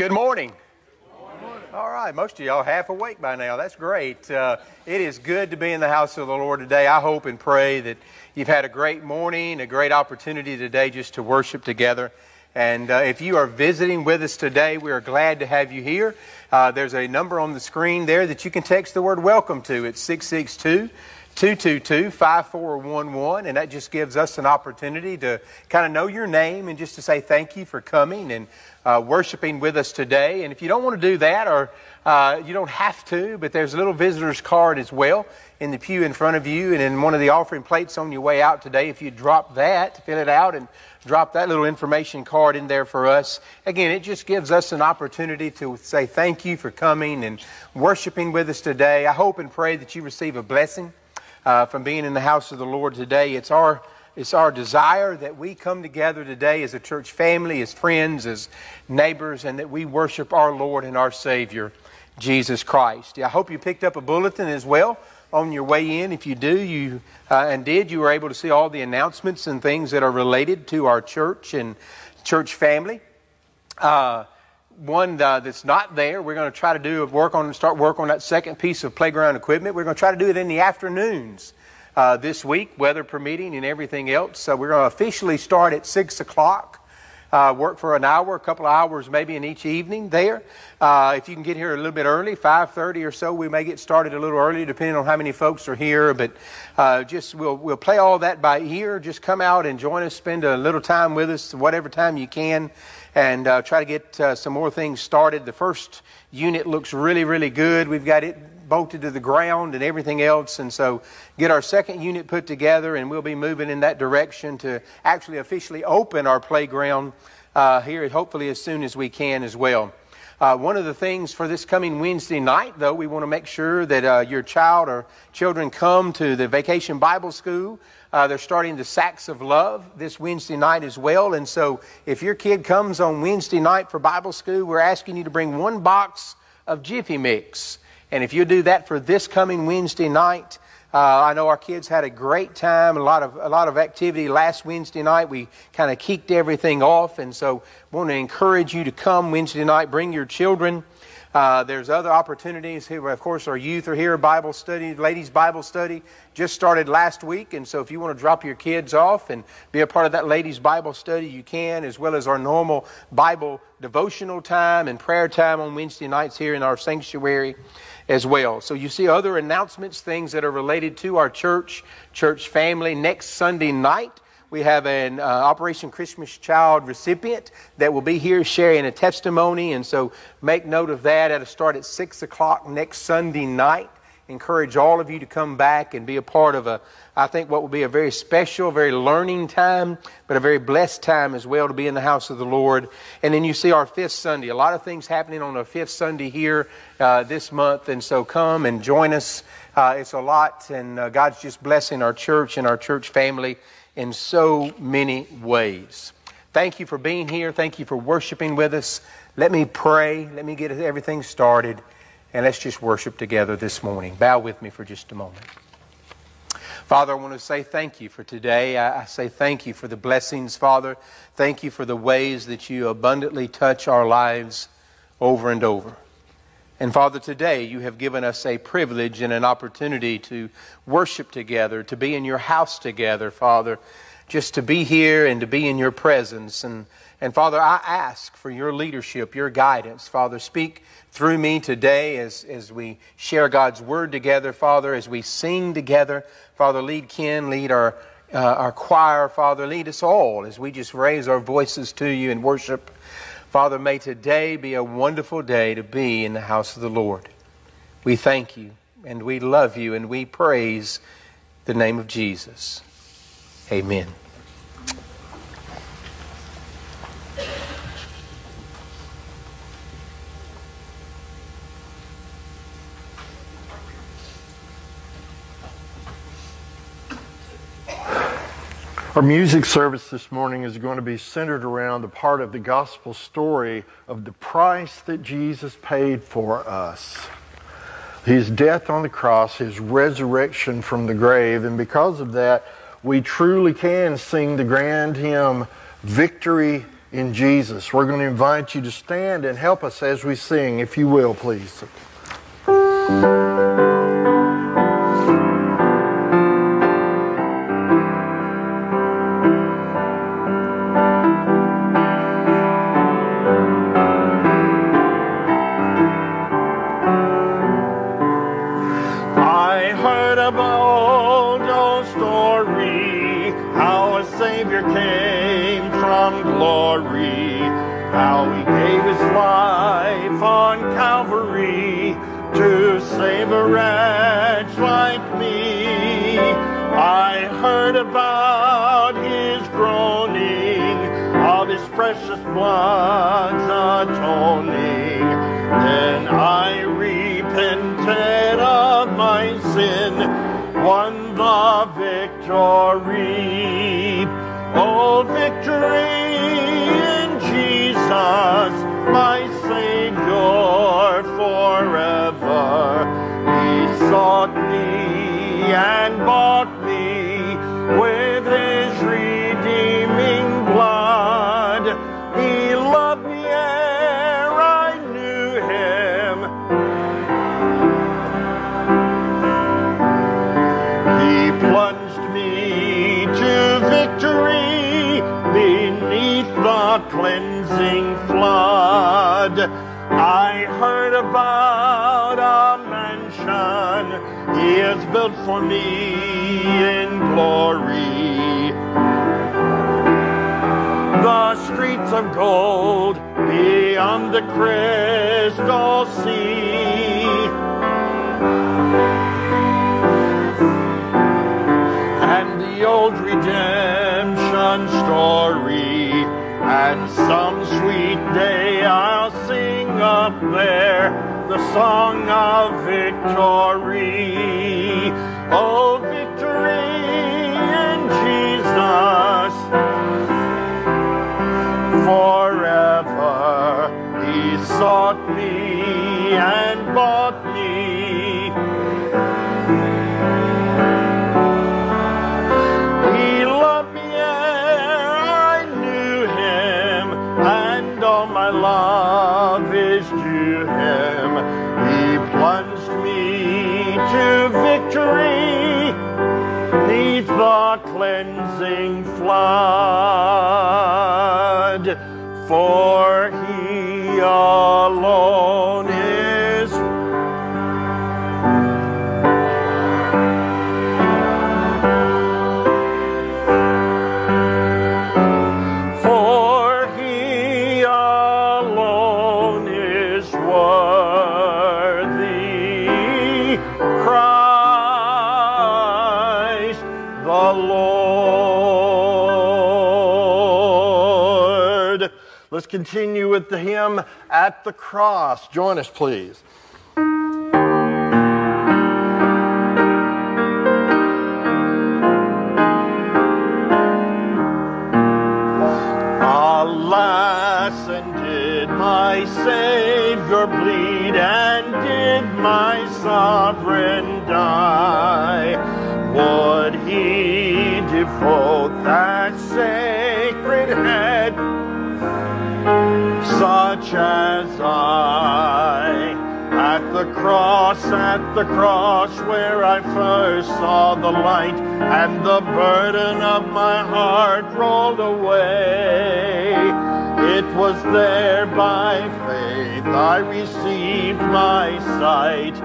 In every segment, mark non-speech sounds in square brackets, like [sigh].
Good morning. All right, most of y'all half awake by now. That's great. Uh, it is good to be in the house of the Lord today. I hope and pray that you've had a great morning, a great opportunity today just to worship together. And uh, if you are visiting with us today, we are glad to have you here. Uh, there's a number on the screen there that you can text the word welcome to. It's 662 222 5411. And that just gives us an opportunity to kind of know your name and just to say thank you for coming and uh, worshiping with us today. And if you don't want to do that, or uh, you don't have to, but there's a little visitor's card as well in the pew in front of you and in one of the offering plates on your way out today. If you drop that, fill it out and drop that little information card in there for us. Again, it just gives us an opportunity to say thank you for coming and worshiping with us today. I hope and pray that you receive a blessing uh, from being in the house of the Lord today. It's our it's our desire that we come together today as a church family, as friends, as neighbors, and that we worship our Lord and our Savior, Jesus Christ. I hope you picked up a bulletin as well on your way in. If you do, you uh, and did, you were able to see all the announcements and things that are related to our church and church family. Uh, one uh, that's not there, we're going to try to do work on start work on that second piece of playground equipment. We're going to try to do it in the afternoons uh, this week, weather permitting and everything else. So we're going to officially start at 6 o'clock. Uh, work for an hour, a couple of hours maybe in each evening there. Uh, if you can get here a little bit early, 5.30 or so, we may get started a little early depending on how many folks are here. But uh, just we'll, we'll play all that by ear. Just come out and join us, spend a little time with us, whatever time you can, and uh, try to get uh, some more things started. The first unit looks really, really good. We've got it bolted to the ground and everything else. And so get our second unit put together, and we'll be moving in that direction to actually officially open our playground uh, here, hopefully as soon as we can as well. Uh, one of the things for this coming Wednesday night, though, we want to make sure that uh, your child or children come to the Vacation Bible School. Uh, they're starting the Sacks of Love this Wednesday night as well. And so if your kid comes on Wednesday night for Bible school, we're asking you to bring one box of Jiffy Mix. And if you do that for this coming Wednesday night, uh, I know our kids had a great time, a lot of a lot of activity last Wednesday night. We kind of kicked everything off, and so want to encourage you to come Wednesday night. Bring your children. Uh, there's other opportunities here. Of course, our youth are here. Bible study, ladies' Bible study just started last week. And so if you want to drop your kids off and be a part of that ladies' Bible study, you can, as well as our normal Bible devotional time and prayer time on Wednesday nights here in our sanctuary as well. So you see other announcements, things that are related to our church, church family. Next Sunday night, we have an uh, Operation Christmas Child recipient that will be here sharing a testimony. And so make note of that. It'll start at 6 o'clock next Sunday night. Encourage all of you to come back and be a part of a, I think, what will be a very special, very learning time, but a very blessed time as well to be in the house of the Lord. And then you see our fifth Sunday. A lot of things happening on our fifth Sunday here uh, this month. And so come and join us. Uh, it's a lot, and uh, God's just blessing our church and our church family in so many ways. Thank you for being here. Thank you for worshiping with us. Let me pray. Let me get everything started. And let's just worship together this morning. Bow with me for just a moment. Father, I want to say thank you for today. I say thank you for the blessings, Father. Thank you for the ways that you abundantly touch our lives over and over. And Father, today you have given us a privilege and an opportunity to worship together, to be in your house together, Father, just to be here and to be in your presence. And, and Father, I ask for your leadership, your guidance. Father, speak through me today as, as we share God's word together, Father, as we sing together. Father, lead Ken, lead our, uh, our choir, Father, lead us all as we just raise our voices to you and worship. Father, may today be a wonderful day to be in the house of the Lord. We thank you and we love you and we praise the name of Jesus. Amen. Our music service this morning is going to be centered around the part of the gospel story of the price that Jesus paid for us. His death on the cross, his resurrection from the grave, and because of that, we truly can sing the grand hymn, Victory in Jesus. We're going to invite you to stand and help us as we sing, if you will, please. Victory. Oh, victory in Jesus, my Savior forever. He sought me and about a mansion he has built for me in glory. The streets of gold beyond the crystal sea. and the old redemption story. And some sweet day I'll sing up there the song of victory. Oh, victory in Jesus forever. He sought me continue with the hymn at the cross. Join us, please. Alas, and did my Savior bleed, and did my sovereign die? Would he devote that sacred head as I. At the cross, at the cross where I first saw the light, and the burden of my heart rolled away. It was there by faith I received my sight.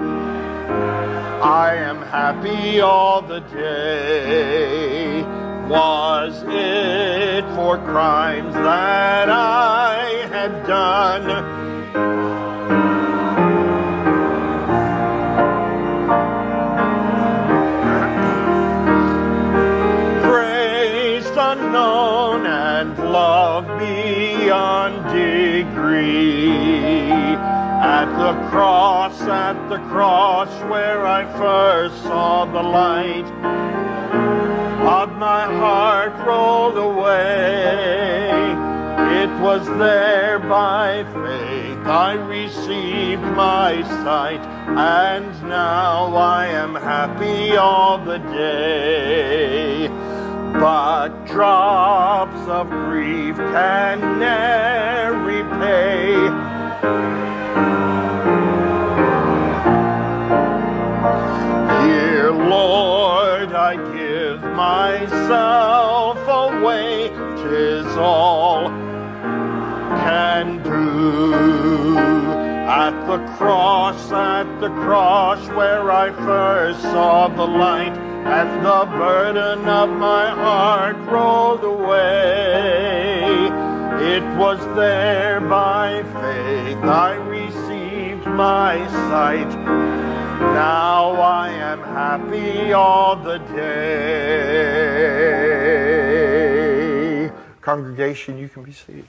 I am happy all the day. Was it for crimes that I had done? Unknown and love beyond degree. At the cross, at the cross where I first saw the light my heart rolled away. It was there by faith I received my sight, and now I am happy all the day. but drops of grief can ne'er repay. Myself away, tis all can do. At the cross, at the cross where I first saw the light, and the burden of my heart rolled away. It was there by faith I received my sight. Now I am happy all the day. Congregation, you can be seated.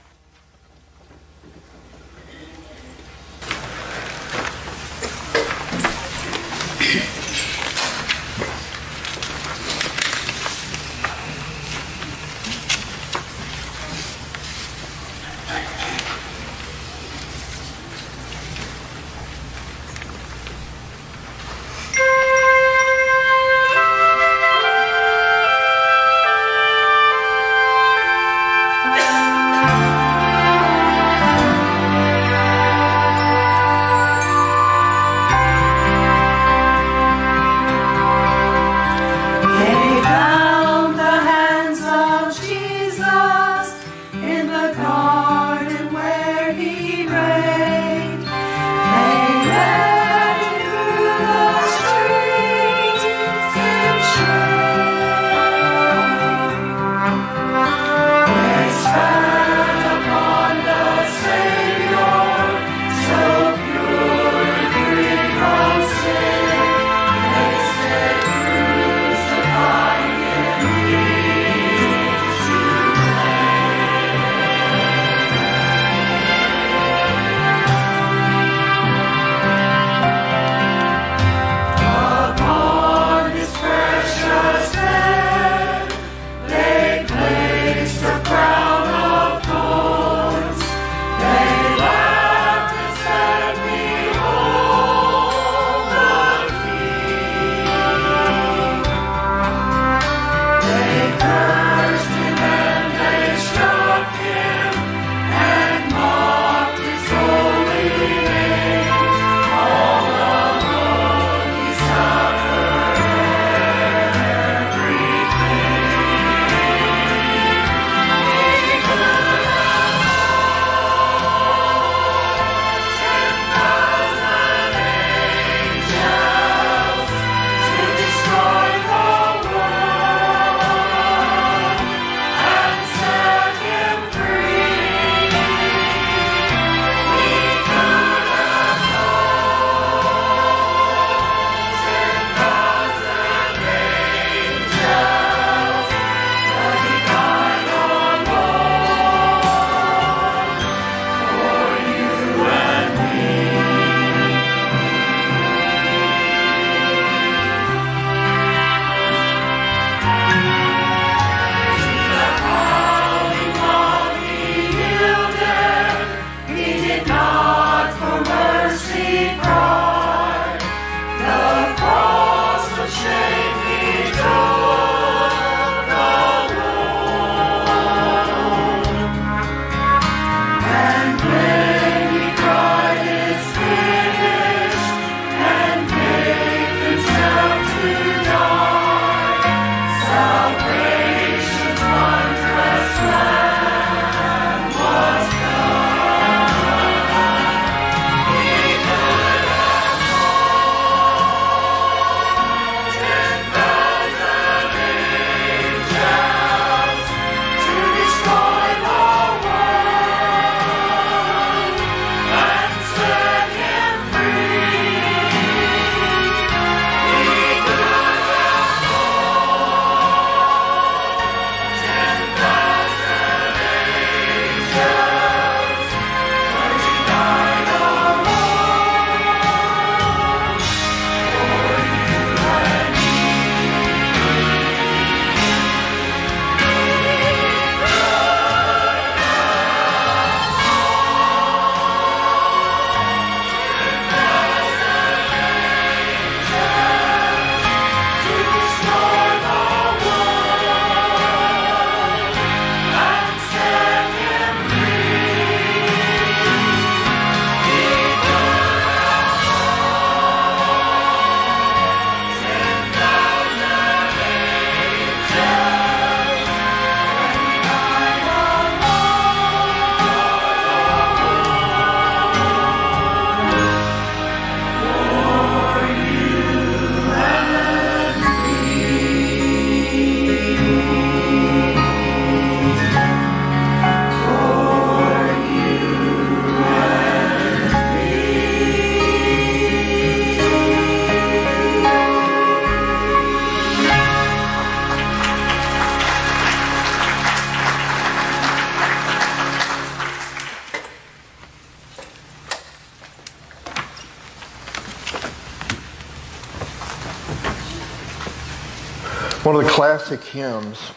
Classic hymns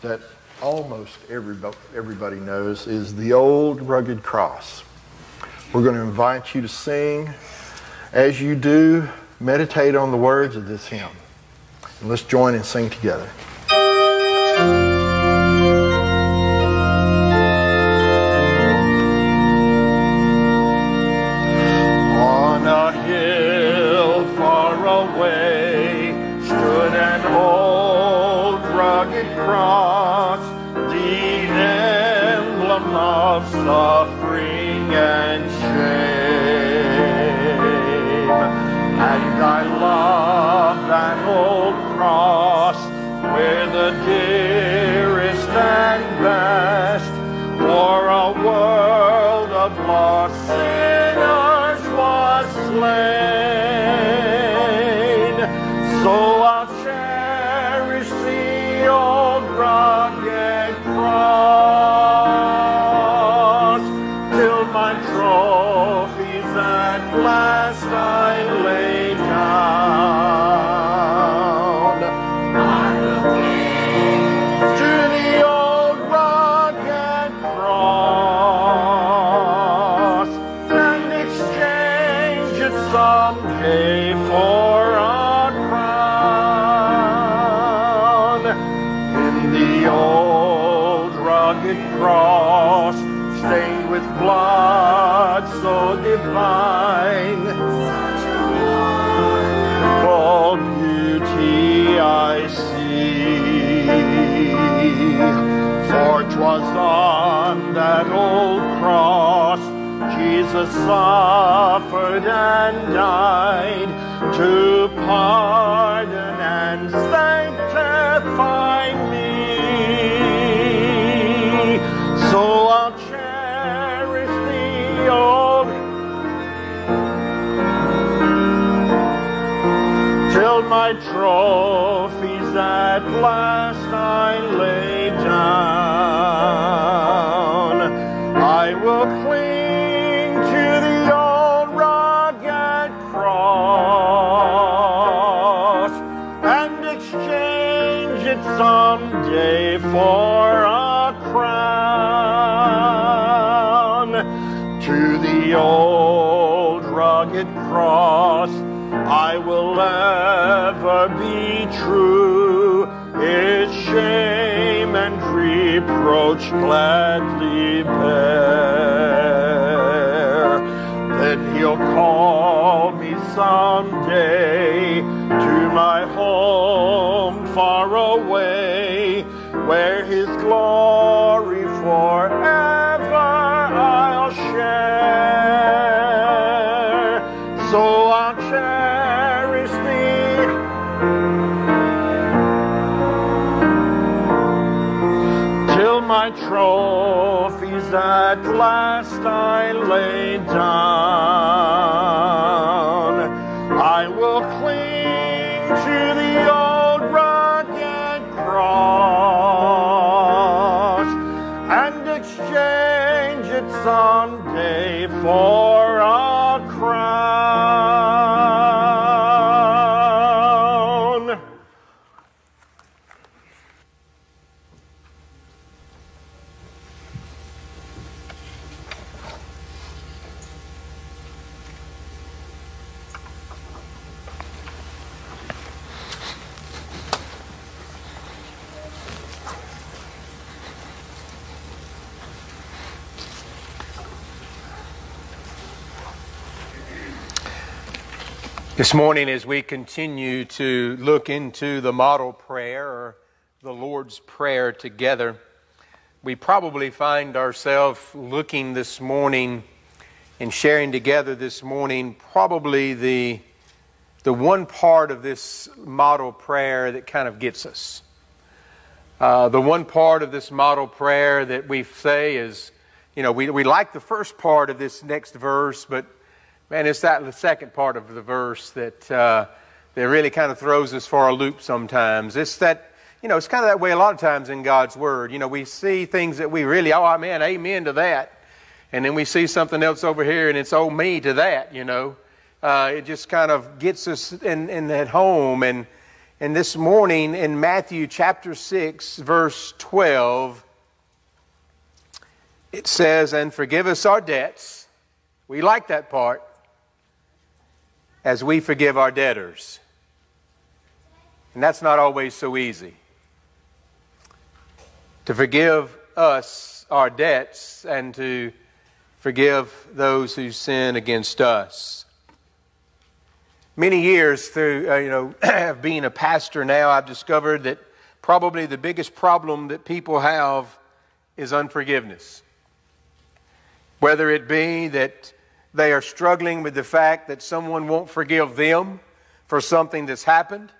that almost everybody, everybody knows is The Old Rugged Cross. We're going to invite you to sing. As you do, meditate on the words of this hymn. And let's join and sing together. On a hill far away old rugged cross, the emblem of suffering and shame. And I love that old cross where the dearest and best for a world of lost sinners was slain. So cherish the old Jesus suffered and died to pardon and sanctify me. So I'll cherish the old till my trophies at last This morning, as we continue to look into the model prayer or the Lord's Prayer together, we probably find ourselves looking this morning and sharing together this morning probably the, the one part of this model prayer that kind of gets us. Uh, the one part of this model prayer that we say is, you know, we, we like the first part of this next verse, but man, it's that the second part of the verse that uh, that really kind of throws us for a loop sometimes. It's that, you know, it's kind of that way a lot of times in God's Word. You know, we see things that we really, oh man, amen to that. And then we see something else over here and it's oh me to that, you know. Uh, it just kind of gets us in, in at home and And this morning in Matthew chapter 6, verse 12, it says, And forgive us our debts. We like that part. As we forgive our debtors. And that's not always so easy. To forgive us our debts and to forgive those who sin against us. Many years through, uh, you know, [clears throat] being a pastor now, I've discovered that probably the biggest problem that people have is unforgiveness. Whether it be that they are struggling with the fact that someone won't forgive them for something that's happened,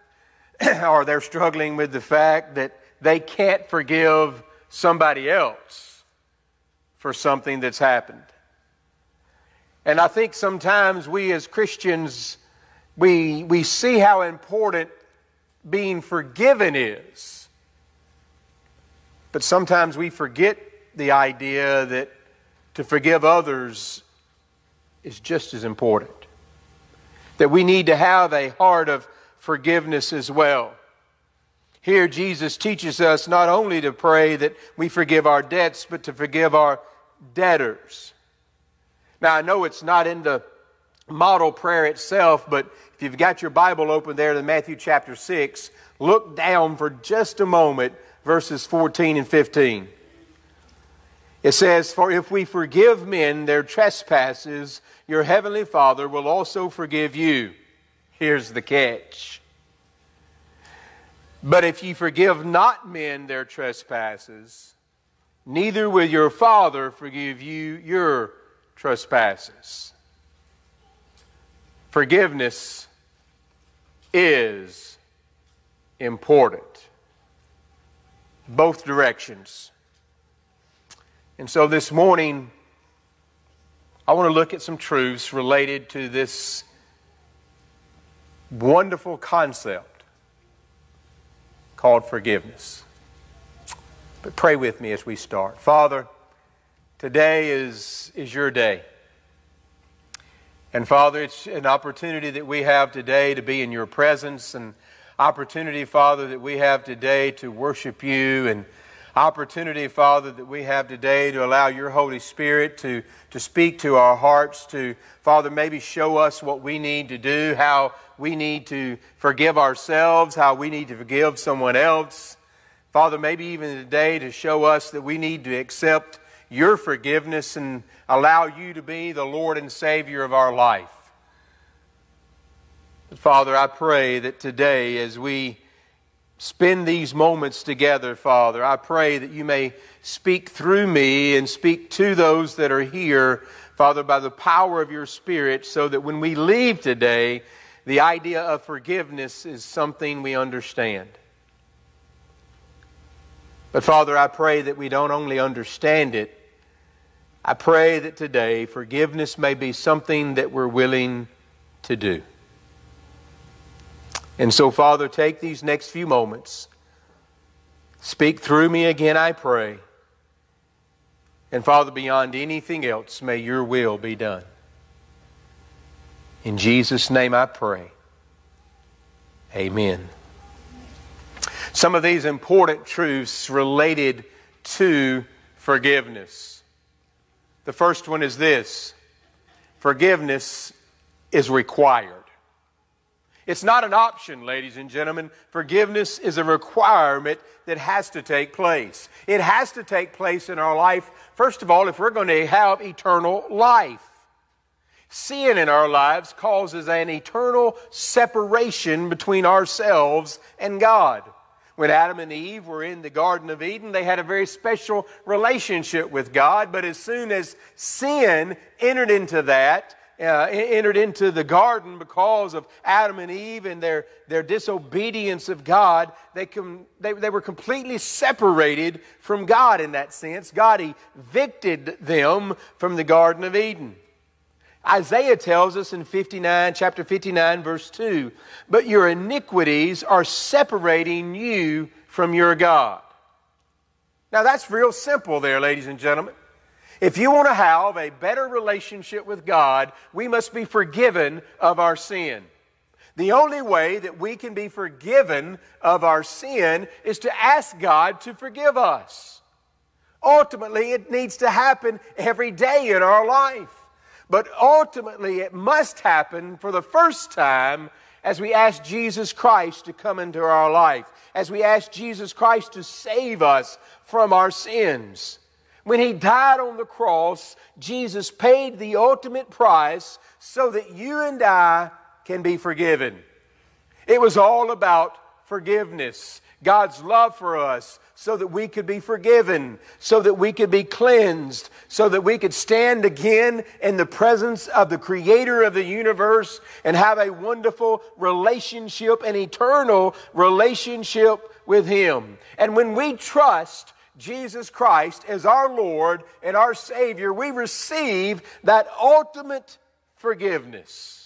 [clears throat] or they're struggling with the fact that they can't forgive somebody else for something that's happened. And I think sometimes we as Christians we, we see how important being forgiven is. But sometimes we forget the idea that to forgive others is just as important. That we need to have a heart of forgiveness as well. Here, Jesus teaches us not only to pray that we forgive our debts, but to forgive our debtors. Now, I know it's not in the model prayer itself, but if you've got your Bible open there to Matthew chapter 6, look down for just a moment, verses 14 and 15. It says, For if we forgive men their trespasses, your heavenly Father will also forgive you. Here's the catch. But if ye forgive not men their trespasses, neither will your Father forgive you your trespasses. Forgiveness is important. Both directions. And so this morning, I want to look at some truths related to this wonderful concept called forgiveness. But pray with me as we start. Father, today is, is your day. And Father, it's an opportunity that we have today to be in your presence, and opportunity, Father, that we have today to worship you, and opportunity, Father, that we have today to allow your Holy Spirit to, to speak to our hearts, to, Father, maybe show us what we need to do, how we need to forgive ourselves, how we need to forgive someone else. Father, maybe even today to show us that we need to accept your forgiveness and allow you to be the Lord and Savior of our life. But Father, I pray that today, as we spend these moments together, Father, I pray that you may speak through me and speak to those that are here, Father, by the power of your Spirit, so that when we leave today, the idea of forgiveness is something we understand. But Father, I pray that we don't only understand it, I pray that today forgiveness may be something that we're willing to do. And so, Father, take these next few moments. Speak through me again, I pray. And Father, beyond anything else, may your will be done. In Jesus' name I pray. Amen. Some of these important truths related to forgiveness. The first one is this forgiveness is required. It's not an option, ladies and gentlemen. Forgiveness is a requirement that has to take place. It has to take place in our life, first of all, if we're going to have eternal life. Sin in our lives causes an eternal separation between ourselves and God. When Adam and Eve were in the Garden of Eden, they had a very special relationship with God. But as soon as sin entered into that, uh, entered into the garden because of Adam and Eve and their, their disobedience of God, they, com- they, they were completely separated from God in that sense. God evicted them from the Garden of Eden. Isaiah tells us in 59, chapter 59, verse 2, but your iniquities are separating you from your God. Now that's real simple there, ladies and gentlemen. If you want to have a better relationship with God, we must be forgiven of our sin. The only way that we can be forgiven of our sin is to ask God to forgive us. Ultimately, it needs to happen every day in our life. But ultimately, it must happen for the first time as we ask Jesus Christ to come into our life, as we ask Jesus Christ to save us from our sins. When He died on the cross, Jesus paid the ultimate price so that you and I can be forgiven. It was all about forgiveness, God's love for us, so that we could be forgiven, so that we could be cleansed, so that we could stand again in the presence of the Creator of the universe and have a wonderful relationship, an eternal relationship with Him. And when we trust, Jesus Christ as our Lord and our Savior, we receive that ultimate forgiveness.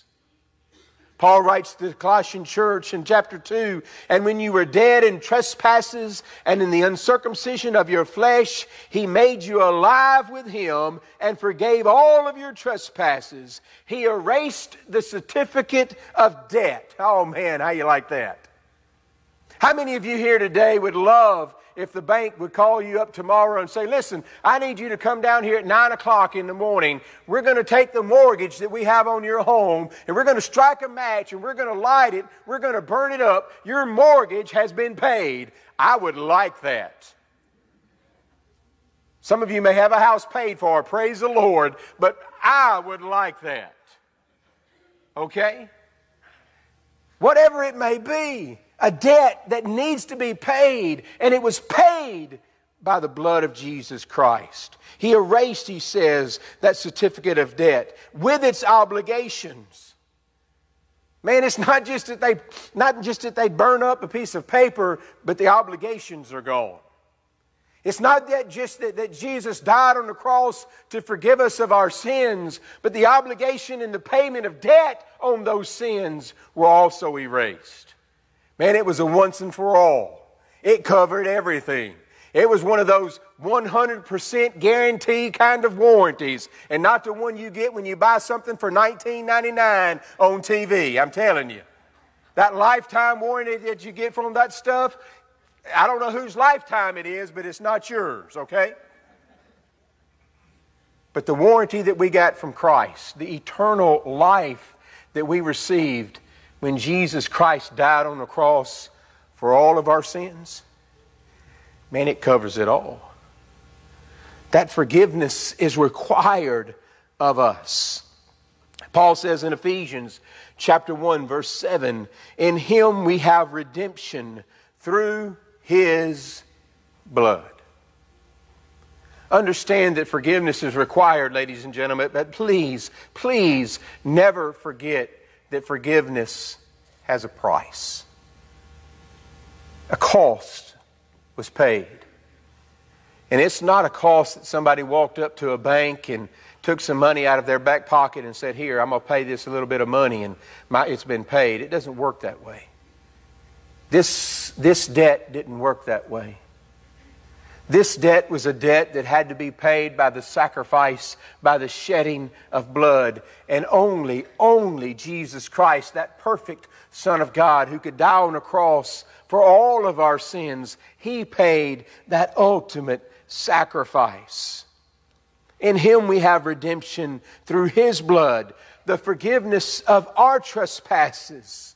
Paul writes to the Colossian church in chapter 2 And when you were dead in trespasses and in the uncircumcision of your flesh, he made you alive with him and forgave all of your trespasses. He erased the certificate of debt. Oh man, how you like that? How many of you here today would love if the bank would call you up tomorrow and say, Listen, I need you to come down here at 9 o'clock in the morning. We're going to take the mortgage that we have on your home and we're going to strike a match and we're going to light it. We're going to burn it up. Your mortgage has been paid. I would like that. Some of you may have a house paid for, praise the Lord, but I would like that. Okay? Whatever it may be a debt that needs to be paid, and it was paid by the blood of Jesus Christ. He erased, he says, that certificate of debt with its obligations. Man, it's not just that they not just that they burn up a piece of paper, but the obligations are gone. It's not that just that, that Jesus died on the cross to forgive us of our sins, but the obligation and the payment of debt on those sins were also erased. Man, it was a once and for all. It covered everything. It was one of those 100% guarantee kind of warranties, and not the one you get when you buy something for $19.99 on TV. I'm telling you. That lifetime warranty that you get from that stuff, I don't know whose lifetime it is, but it's not yours, okay? But the warranty that we got from Christ, the eternal life that we received, when Jesus Christ died on the cross for all of our sins, man, it covers it all. That forgiveness is required of us. Paul says in Ephesians chapter 1 verse 7, in him we have redemption through his blood. Understand that forgiveness is required, ladies and gentlemen, but please, please never forget that forgiveness has a price. A cost was paid. And it's not a cost that somebody walked up to a bank and took some money out of their back pocket and said, Here, I'm going to pay this a little bit of money and my, it's been paid. It doesn't work that way. This, this debt didn't work that way. This debt was a debt that had to be paid by the sacrifice, by the shedding of blood. And only, only Jesus Christ, that perfect Son of God who could die on a cross for all of our sins, he paid that ultimate sacrifice. In him we have redemption through his blood, the forgiveness of our trespasses,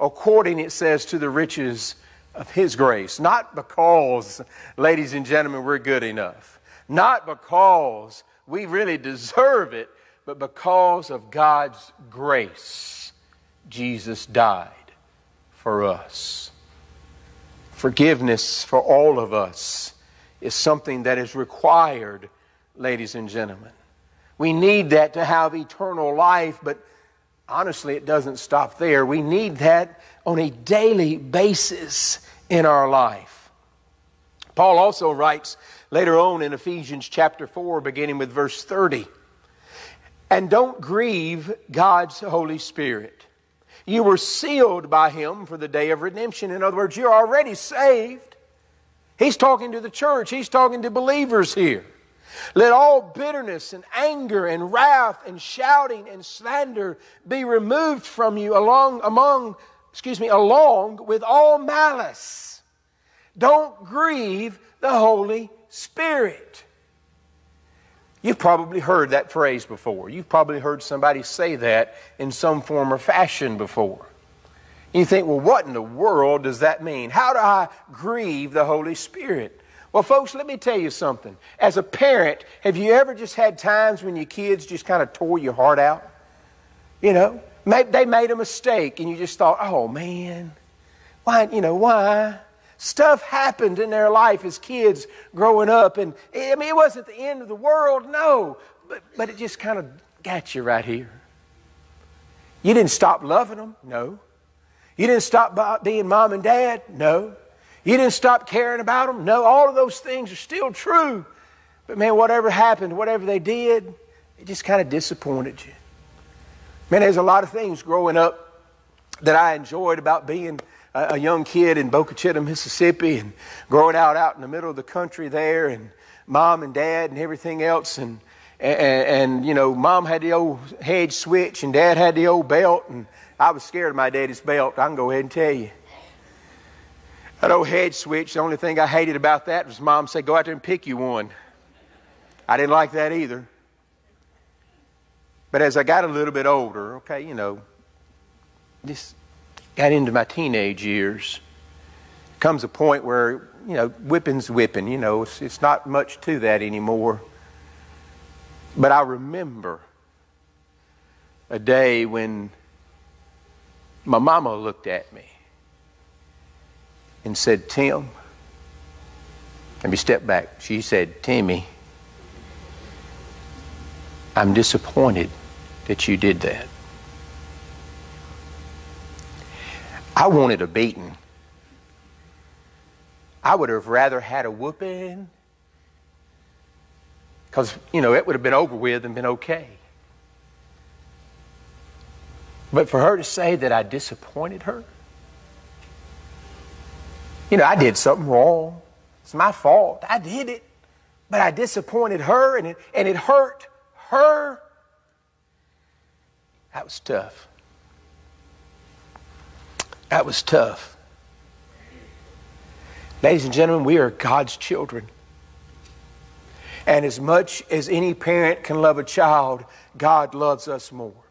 according, it says, to the riches of His grace. Not because, ladies and gentlemen, we're good enough. Not because we really deserve it, but because of God's grace, Jesus died for us. Forgiveness for all of us is something that is required, ladies and gentlemen. We need that to have eternal life, but honestly, it doesn't stop there. We need that on a daily basis in our life. Paul also writes later on in Ephesians chapter 4, beginning with verse 30, and don't grieve God's Holy Spirit. You were sealed by Him for the day of redemption. In other words, you're already saved. He's talking to the church, He's talking to believers here. Let all bitterness and anger and wrath and shouting and slander be removed from you along among excuse me along with all malice. Don't grieve the Holy Spirit. You've probably heard that phrase before. You've probably heard somebody say that in some form or fashion before. You think, well, what in the world does that mean? How do I grieve the Holy Spirit? Well, folks, let me tell you something. As a parent, have you ever just had times when your kids just kind of tore your heart out? You know, they made a mistake and you just thought, oh man, why, you know, why? Stuff happened in their life as kids growing up. And I mean, it wasn't the end of the world, no, but, but it just kind of got you right here. You didn't stop loving them, no. You didn't stop being mom and dad, no. You didn't stop caring about them? No, all of those things are still true. But man, whatever happened, whatever they did, it just kind of disappointed you. Man, there's a lot of things growing up that I enjoyed about being a, young kid in Boca Mississippi, and growing out out in the middle of the country there, and mom and dad and everything else, and and, and, you know, mom had the old hedge switch, and dad had the old belt, and I was scared of my daddy's belt. I can go ahead and tell you. That old head switch, the only thing I hated about that was mom said, go out there and pick you one. I didn't like that either. But as I got a little bit older, okay, you know, just got into my teenage years, comes a point where, you know, whipping's whipping, you know, it's, it's not much to that anymore. But I remember a day when my mama looked at me and said, Tim, let me step back. She said, Timmy, I'm disappointed that you did that. I wanted a beating. I would have rather had a whooping because, you know, it would have been over with and been okay. But for her to say that I disappointed her, you know, I did something wrong. It's my fault. I did it. But I disappointed her and it, and it hurt her. That was tough. That was tough. Ladies and gentlemen, we are God's children. And as much as any parent can love a child, God loves us more.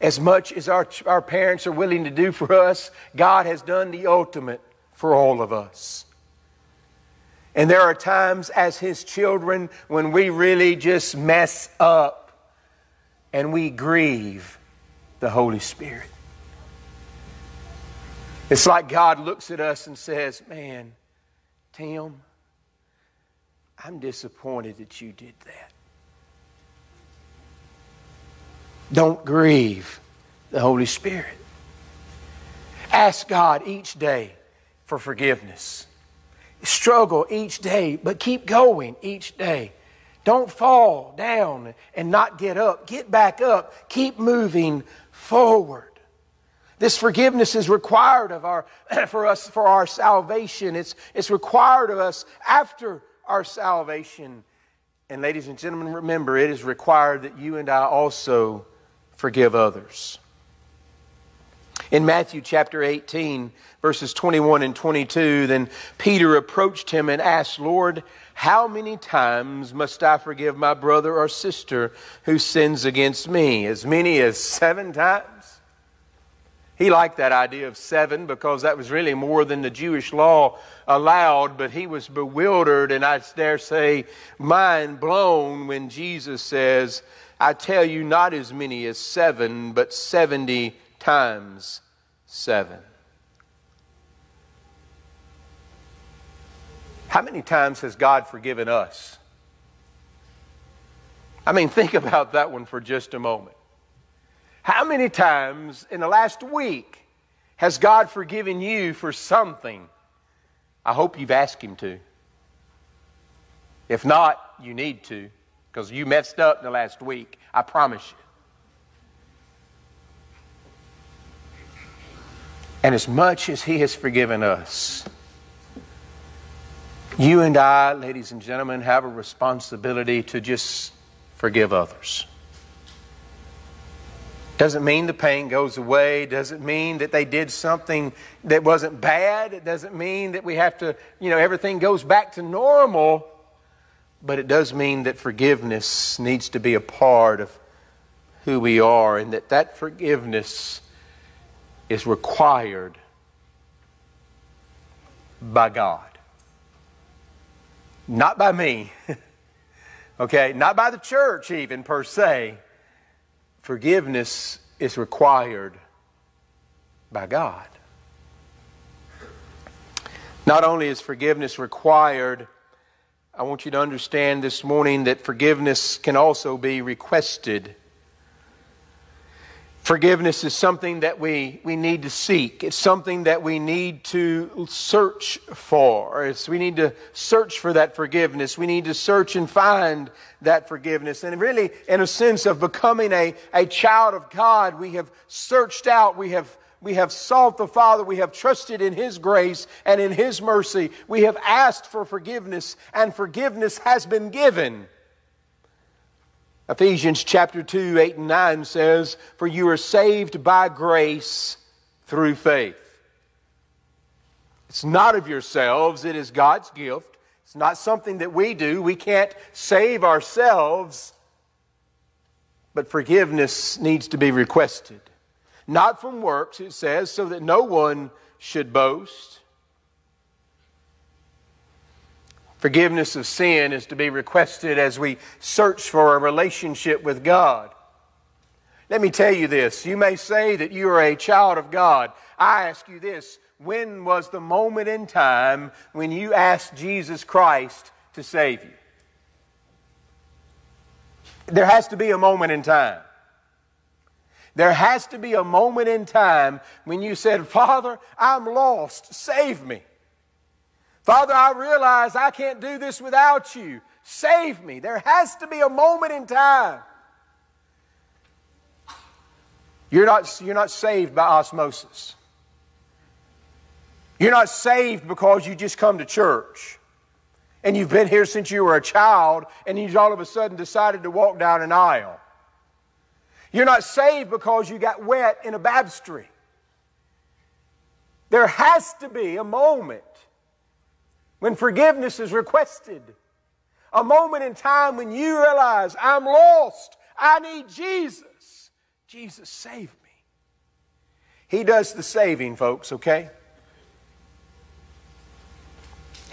As much as our, our parents are willing to do for us, God has done the ultimate for all of us. And there are times as His children when we really just mess up and we grieve the Holy Spirit. It's like God looks at us and says, Man, Tim, I'm disappointed that you did that. Don't grieve the Holy Spirit. Ask God each day for forgiveness. Struggle each day, but keep going each day. Don't fall down and not get up. Get back up. Keep moving forward. This forgiveness is required of our, [clears throat] for us for our salvation. It's, it's required of us after our salvation. And ladies and gentlemen, remember, it is required that you and I also forgive others. In Matthew chapter 18, verses 21 and 22, then Peter approached him and asked, Lord, how many times must I forgive my brother or sister who sins against me? As many as seven times? He liked that idea of seven because that was really more than the Jewish law allowed, but he was bewildered and I dare say mind blown when Jesus says, I tell you, not as many as seven, but 70 times seven. How many times has God forgiven us? I mean, [laughs] think about that one for just a moment. How many times in the last week has God forgiven you for something? I hope you've asked Him to. If not, you need to because you messed up the last week. I promise you. And as much as He has forgiven us, You and I, ladies and gentlemen, have a responsibility to just forgive others. Doesn't mean the pain goes away. Doesn't mean that they did something that wasn't bad. It doesn't mean that we have to, you know, everything goes back to normal. But it does mean that forgiveness needs to be a part of who we are and that that forgiveness is required by God. Not by me. [laughs] okay? Not by the church, even per se forgiveness is required by God. Not only is forgiveness required, I want you to understand this morning that forgiveness can also be requested. Forgiveness is something that we, we need to seek. It's something that we need to search for. It's, we need to search for that forgiveness. We need to search and find that forgiveness. And really, in a sense of becoming a, a child of God, we have searched out, we have, we have sought the Father, we have trusted in His grace and in His mercy. We have asked for forgiveness, and forgiveness has been given. Ephesians chapter 2, 8 and 9 says, For you are saved by grace through faith. It's not of yourselves, it is God's gift. It's not something that we do. We can't save ourselves. But forgiveness needs to be requested. Not from works, it says, so that no one should boast. Forgiveness of sin is to be requested as we search for a relationship with God. Let me tell you this. You may say that you are a child of God. I ask you this when was the moment in time when you asked Jesus Christ to save you? There has to be a moment in time. There has to be a moment in time when you said, Father, I'm lost. Save me. Father, I realize I can't do this without you. Save me. There has to be a moment in time. You're not, you're not saved by osmosis. You're not saved because you just come to church and you've been here since you were a child and you all of a sudden decided to walk down an aisle. You're not saved because you got wet in a baptistry. There has to be a moment when forgiveness is requested. A moment in time when you realize, I'm lost. I need Jesus. Jesus, save me. He does the saving, folks, okay?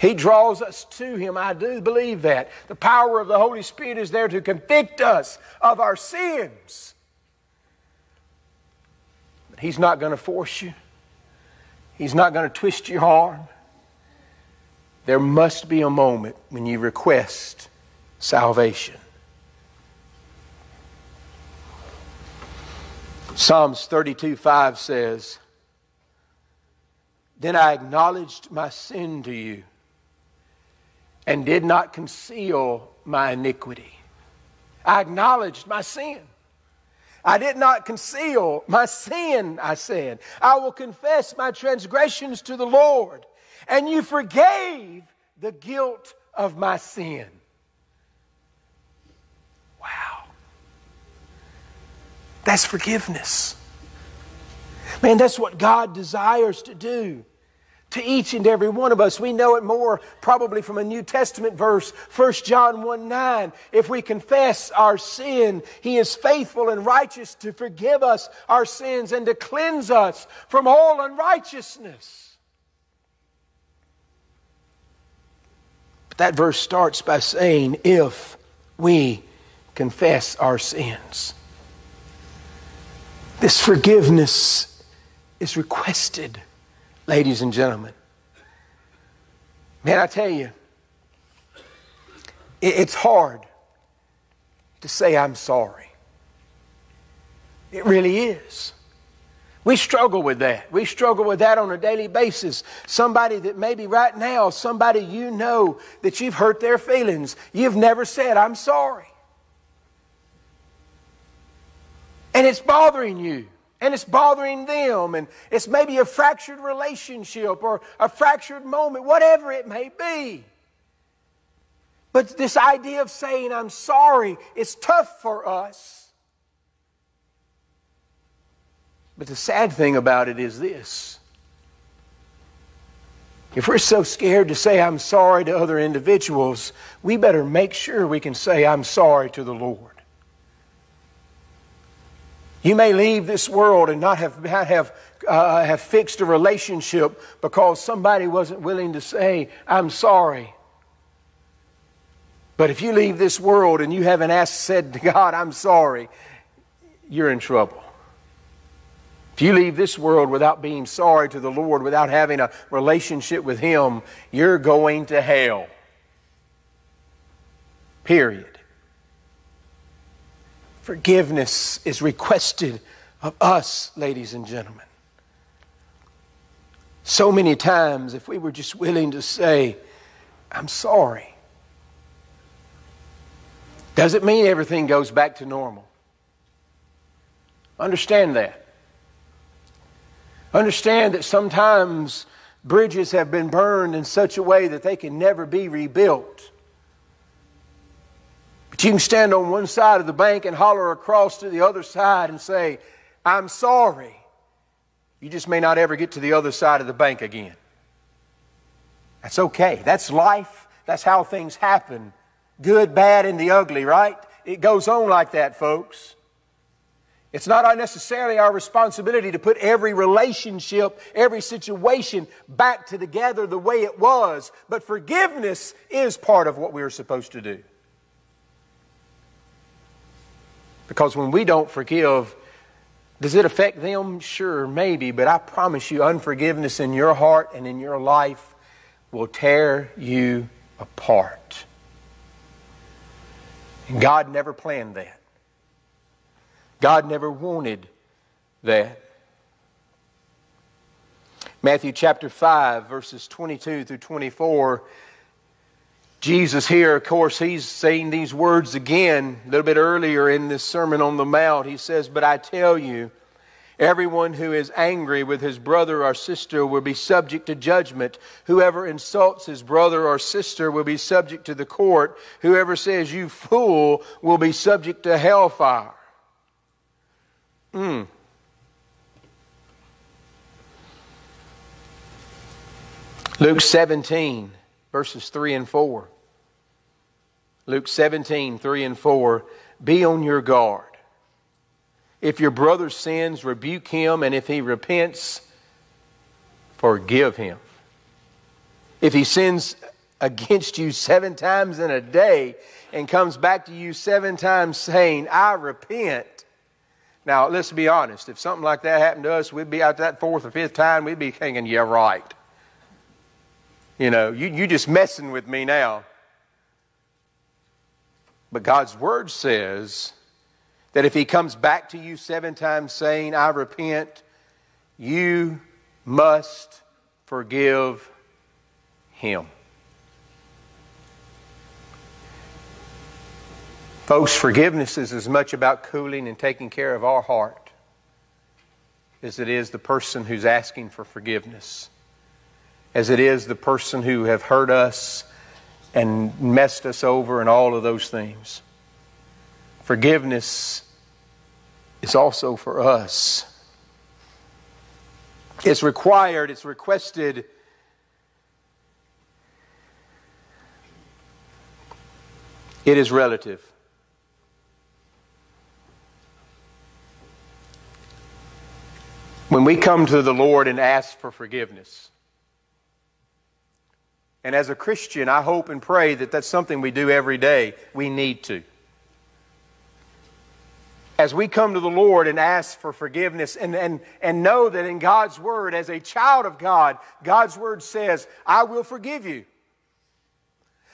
He draws us to Him. I do believe that. The power of the Holy Spirit is there to convict us of our sins. He's not going to force you, He's not going to twist your arm. There must be a moment when you request salvation. Psalms 32 5 says, Then I acknowledged my sin to you and did not conceal my iniquity. I acknowledged my sin. I did not conceal my sin, I said. I will confess my transgressions to the Lord, and you forgave the guilt of my sin. Wow. That's forgiveness. Man, that's what God desires to do to each and every one of us. We know it more probably from a New Testament verse, 1 John 1 9. If we confess our sin, He is faithful and righteous to forgive us our sins and to cleanse us from all unrighteousness. But That verse starts by saying, if we confess our sins. This forgiveness is requested, ladies and gentlemen. Man, I tell you, it's hard to say I'm sorry. It really is. We struggle with that. We struggle with that on a daily basis. Somebody that maybe right now, somebody you know that you've hurt their feelings, you've never said, I'm sorry. And it's bothering you. And it's bothering them. And it's maybe a fractured relationship or a fractured moment, whatever it may be. But this idea of saying, I'm sorry, is tough for us. But the sad thing about it is this if we're so scared to say, I'm sorry to other individuals, we better make sure we can say, I'm sorry to the Lord. You may leave this world and not have, not have, uh, have fixed a relationship because somebody wasn't willing to say, I'm sorry. But if you leave this world and you haven't asked, said to God, I'm sorry, you're in trouble. If you leave this world without being sorry to the Lord, without having a relationship with Him, you're going to hell. Period. Forgiveness is requested of us, ladies and gentlemen. So many times, if we were just willing to say, I'm sorry, doesn't mean everything goes back to normal. Understand that. Understand that sometimes bridges have been burned in such a way that they can never be rebuilt. But you can stand on one side of the bank and holler across to the other side and say, I'm sorry. You just may not ever get to the other side of the bank again. That's okay. That's life. That's how things happen. Good, bad, and the ugly, right? It goes on like that, folks. It's not necessarily our responsibility to put every relationship, every situation back to together the way it was, but forgiveness is part of what we are supposed to do. Because when we don't forgive, does it affect them? Sure, maybe, but I promise you, unforgiveness in your heart and in your life will tear you apart. And God never planned that. God never wanted that. Matthew chapter 5, verses 22 through 24. Jesus here, of course, he's saying these words again a little bit earlier in this Sermon on the Mount. He says, But I tell you, Everyone who is angry with his brother or sister will be subject to judgment. Whoever insults his brother or sister will be subject to the court. Whoever says, You fool, will be subject to hellfire. Hmm. Luke 17, verses 3 and 4. Luke 17, 3 and 4. Be on your guard. If your brother sins, rebuke him, and if he repents, forgive him. If he sins against you seven times in a day and comes back to you seven times saying, I repent. Now, let's be honest. If something like that happened to us, we'd be out that fourth or fifth time, we'd be thinking, yeah, right. You know, you, you just messing with me now. But God's Word says, that if he comes back to you seven times saying, I repent, you must forgive him. Folks, forgiveness is as much about cooling and taking care of our heart as it is the person who's asking for forgiveness, as it is the person who have hurt us and messed us over and all of those things. Forgiveness is also for us. It's required, it's requested. It is relative. When we come to the Lord and ask for forgiveness, and as a Christian, I hope and pray that that's something we do every day. We need to as we come to the Lord and ask for forgiveness and, and, and know that in God's Word, as a child of God, God's Word says, I will forgive you.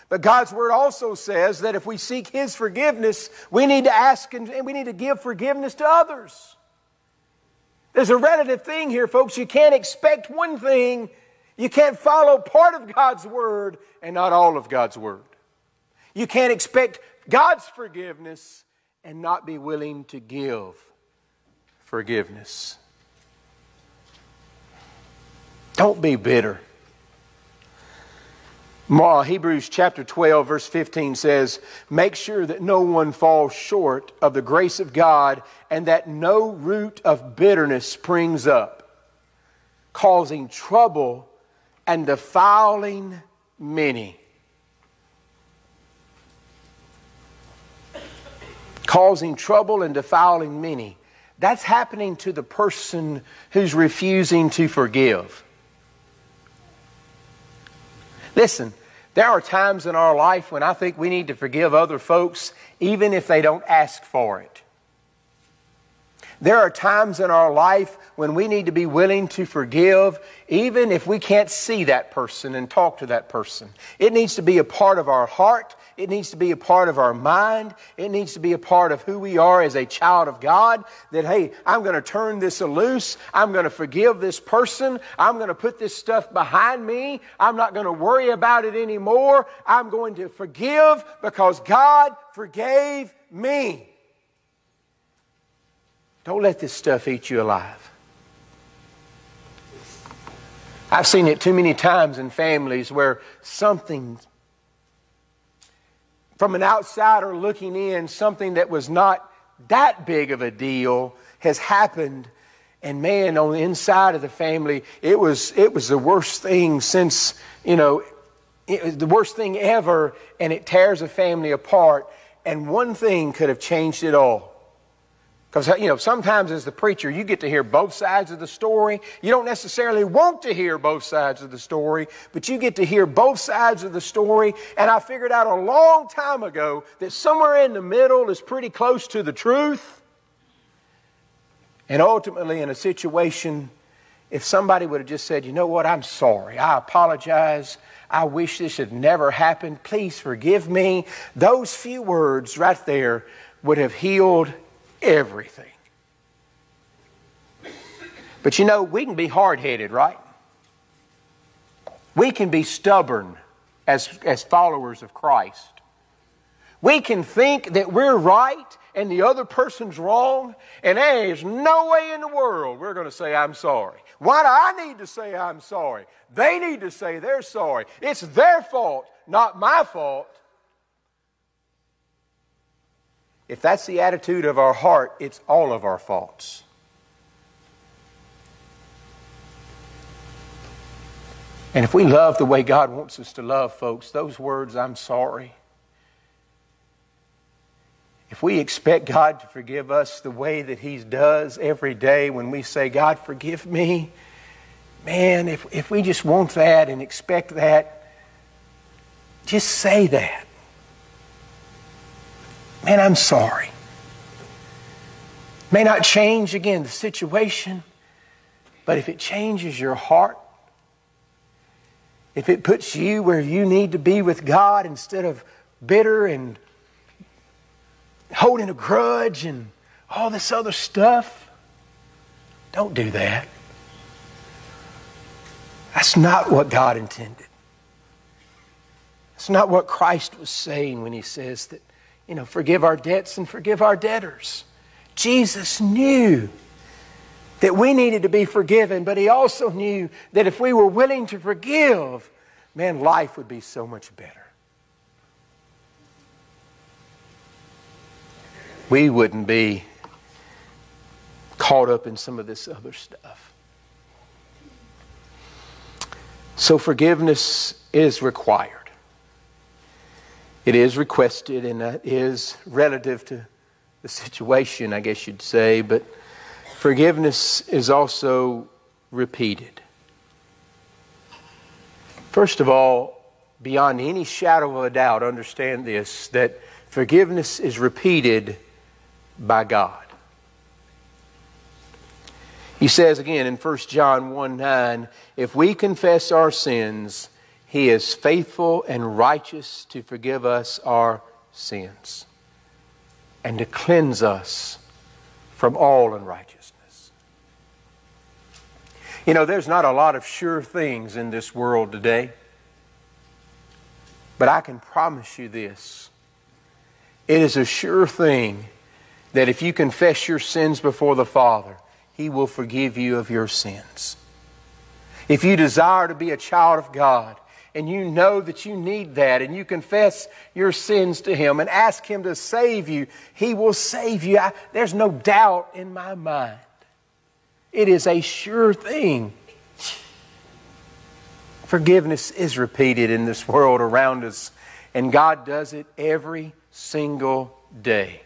But God's Word also says that if we seek His forgiveness, we need to ask and, and we need to give forgiveness to others. There's a relative thing here, folks. You can't expect one thing, you can't follow part of God's Word and not all of God's Word. You can't expect God's forgiveness and not be willing to give forgiveness. Don't be bitter. Hebrews chapter 12, verse 15 says, Make sure that no one falls short of the grace of God and that no root of bitterness springs up, causing trouble and defiling many. Causing trouble and defiling many. That's happening to the person who's refusing to forgive. Listen, there are times in our life when I think we need to forgive other folks even if they don't ask for it. There are times in our life when we need to be willing to forgive, even if we can't see that person and talk to that person. It needs to be a part of our heart. It needs to be a part of our mind. It needs to be a part of who we are as a child of God. That, hey, I'm going to turn this loose. I'm going to forgive this person. I'm going to put this stuff behind me. I'm not going to worry about it anymore. I'm going to forgive because God forgave me. Don't let this stuff eat you alive. I've seen it too many times in families where something, from an outsider looking in, something that was not that big of a deal has happened. And man, on the inside of the family, it was, it was the worst thing since, you know, it was the worst thing ever, and it tears a family apart. And one thing could have changed it all. Because, you know, sometimes as the preacher, you get to hear both sides of the story. You don't necessarily want to hear both sides of the story, but you get to hear both sides of the story. And I figured out a long time ago that somewhere in the middle is pretty close to the truth. And ultimately, in a situation, if somebody would have just said, you know what, I'm sorry, I apologize, I wish this had never happened, please forgive me, those few words right there would have healed everything. But you know, we can be hard headed, right? We can be stubborn as, as followers of Christ. We can think that we're right and the other person's wrong, and there's no way in the world we're going to say, I'm sorry. Why do I need to say I'm sorry? They need to say they're sorry. It's their fault, not my fault. If that's the attitude of our heart, it's all of our faults. And if we love the way God wants us to love, folks, those words, I'm sorry. If we expect God to forgive us the way that He does every day when we say, God, forgive me, man, if, if we just want that and expect that, just say that. Man, I'm sorry. May not change again the situation, but if it changes your heart, if it puts you where you need to be with God instead of bitter and holding a grudge and all this other stuff, don't do that. That's not what God intended. That's not what Christ was saying when he says that you know, forgive our debts and forgive our debtors. Jesus knew that we needed to be forgiven, but he also knew that if we were willing to forgive, man, life would be so much better. We wouldn't be caught up in some of this other stuff. So forgiveness is required. It is requested, and that is relative to the situation, I guess you'd say, but forgiveness is also repeated. First of all, beyond any shadow of a doubt, understand this that forgiveness is repeated by God. He says again in 1 John 1 9, if we confess our sins, he is faithful and righteous to forgive us our sins and to cleanse us from all unrighteousness. You know, there's not a lot of sure things in this world today, but I can promise you this. It is a sure thing that if you confess your sins before the Father, He will forgive you of your sins. If you desire to be a child of God, and you know that you need that and you confess your sins to Him and ask Him to save you, He will save you. I, there's no doubt in my mind. It is a sure thing. Forgiveness is repeated in this world around us, and God does it every single day.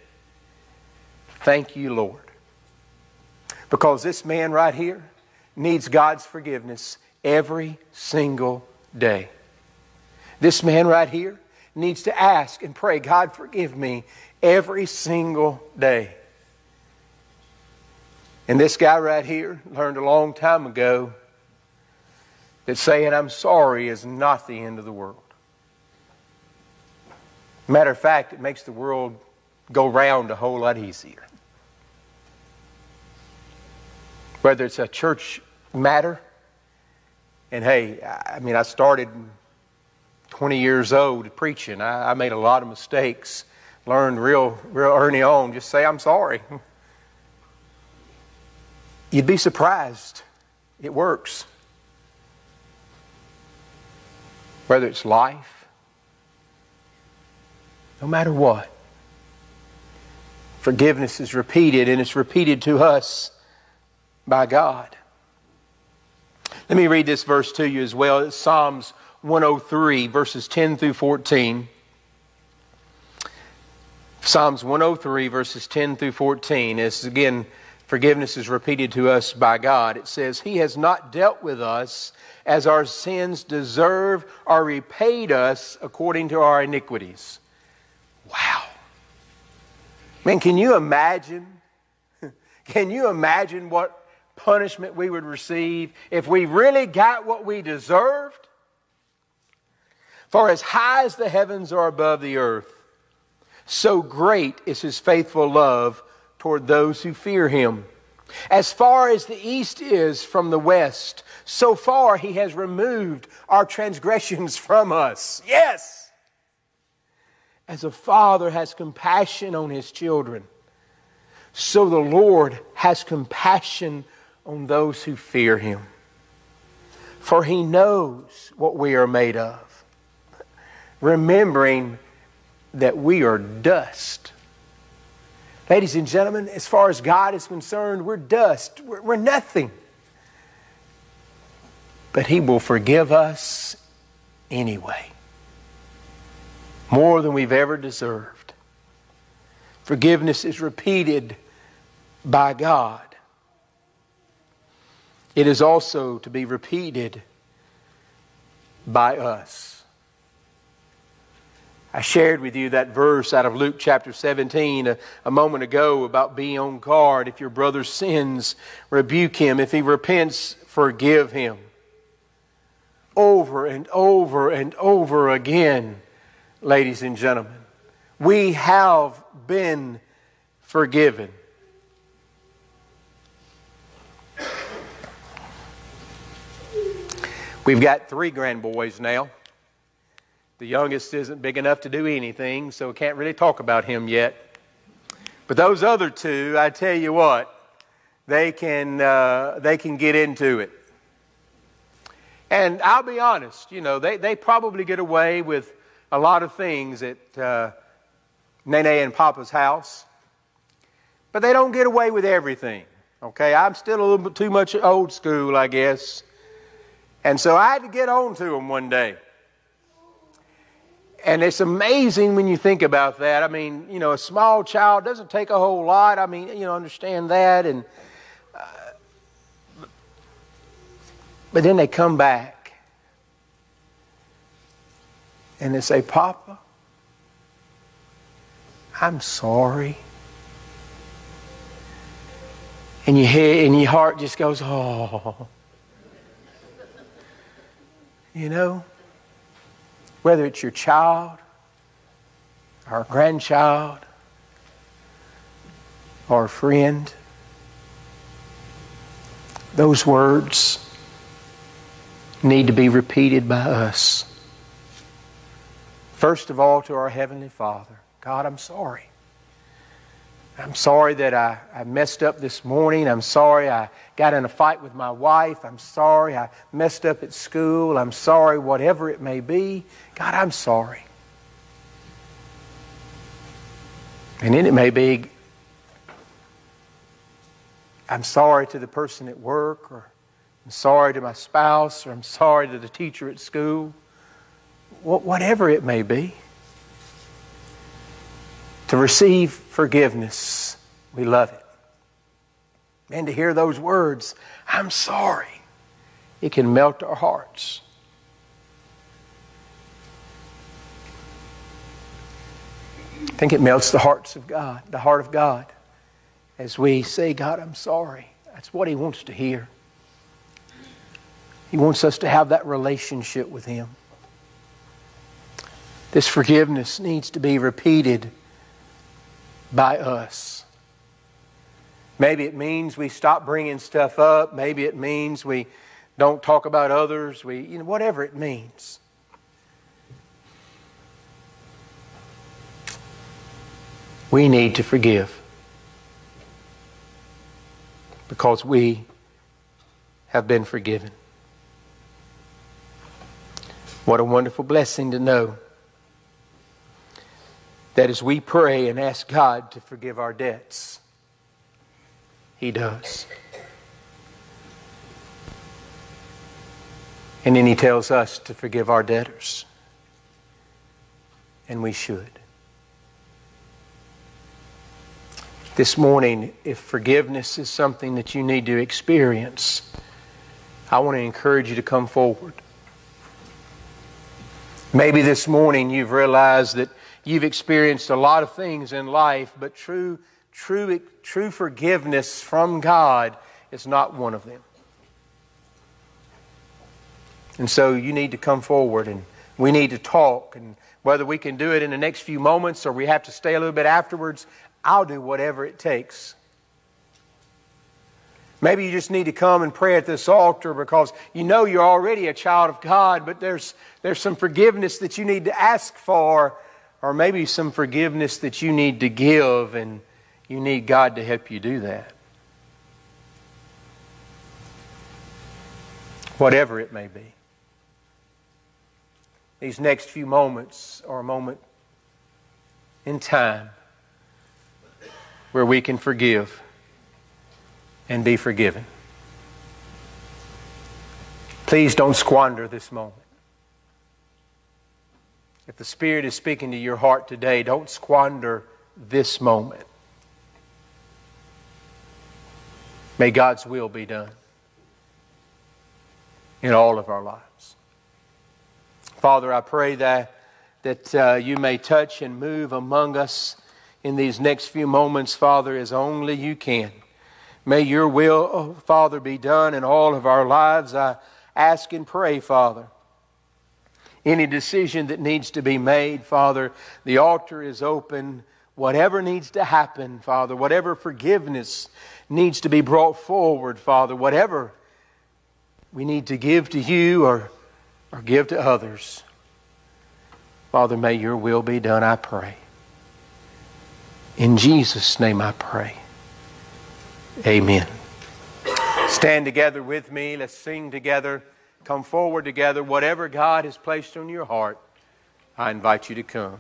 Thank you, Lord. Because this man right here needs God's forgiveness every single day. This man right here needs to ask and pray, God, forgive me every single day. And this guy right here learned a long time ago that saying I'm sorry is not the end of the world. Matter of fact, it makes the world go round a whole lot easier. Whether it's a church matter, and hey, I mean, I started 20 years old preaching. I, I made a lot of mistakes. Learned real, real early on. Just say I'm sorry. [laughs] You'd be surprised. It works. Whether it's life, no matter what, forgiveness is repeated, and it's repeated to us by God. Let me read this verse to you as well. It's Psalms 103, verses 10 through 14. Psalms 103, verses 10 through 14. As again, forgiveness is repeated to us by God. It says, He has not dealt with us as our sins deserve or repaid us according to our iniquities. Wow. Man, can you imagine? [laughs] Can you imagine what punishment we would receive if we really got what we deserved? For as high as the heavens are above the earth, so great is his faithful love toward those who fear him. As far as the east is from the west, so far he has removed our transgressions [laughs] from us. Yes! As a father has compassion on his children, so the Lord has compassion on those who fear him. For he knows what we are made of, remembering that we are dust. Ladies and gentlemen, as far as God is concerned, we're dust. We're, we're nothing. But He will forgive us anyway, more than we've ever deserved. Forgiveness is repeated by God. It is also to be repeated by us. I shared with you that verse out of Luke chapter 17 a, a, moment ago about be on guard. If your brother sins, rebuke him. If he repents, forgive him. Over and over and over again, ladies and gentlemen, we have been forgiven. We've got three grand boys now. The youngest isn't big enough to do anything, so we can't really talk about him yet. But those other two, I tell you what, they can, uh, they can get into it. And I'll be honest, you know, they, they probably get away with a lot of things at uh, Nene and Papa's house, but they don't get away with everything. Okay, I'm still a little bit too much old school, I guess. And so I had to get on to them one day. And it's amazing when you think about that. I mean, you know, a small child doesn't take a whole lot. I mean, you know, understand that. And uh, but then they come back and they say, "Papa, I'm sorry." And you hear, and your heart just goes, "Oh." You know, whether it's your child or grandchild or friend, those words need to be repeated by us. First of all, to our Heavenly Father God, I'm sorry. I'm sorry that I, I messed up this morning. I'm sorry I got in a fight with my wife. I'm sorry I messed up at school. I'm sorry, whatever it may be. God, I'm sorry. And then it may be, I'm sorry to the person at work, or I'm sorry to my spouse, or I'm sorry to the teacher at school. Whatever it may be to receive forgiveness. We love it. And to hear those words, I'm sorry, it can melt our hearts. I think it melts the hearts of God, the heart of God, as we say, God, I'm sorry. That's what He wants to hear. He wants us to have that relationship with Him. This forgiveness needs to be repeated by us. Maybe it means we stop bringing stuff up. Maybe it means we don't talk about others. We, you know, whatever it means. We need to forgive because we have been forgiven. What a wonderful blessing to know that as we pray and ask God to forgive our debts, He does. And then He tells us to forgive our debtors. And we should. This morning, if forgiveness is something that you need to experience, I want to encourage you to come forward. Maybe this morning you've realized that You've experienced a lot of things in life, but true, true, true forgiveness from God is not one of them. And so you need to come forward and we need to talk. And whether we can do it in the next few moments or we have to stay a little bit afterwards, I'll do whatever it takes. Maybe you just need to come and pray at this altar because you know you're already a child of God, but there's, there's some forgiveness that you need to ask for or maybe some forgiveness that you need to give and you need God to help you do that. Whatever it may be. These next few moments are a moment in time where we can forgive and be forgiven. Please don't squander this moment. If the Spirit is speaking to your heart today, don't squander this moment. May God's will be done in all of our lives. Father, I pray that, that uh, you may touch and move among us in these next few moments, Father, as only you can. May your will, oh, Father, be done in all of our lives. I ask and pray, Father any decision that needs to be made, Father, the altar is open. Whatever needs to happen, Father, whatever forgiveness needs to be brought forward, Father, whatever we need to give to you or, or give to others, Father, may your will be done, I pray. In Jesus' name I pray. Amen. Stand together with me. Let's sing together come forward together. Whatever God has placed on your heart, I invite you to come.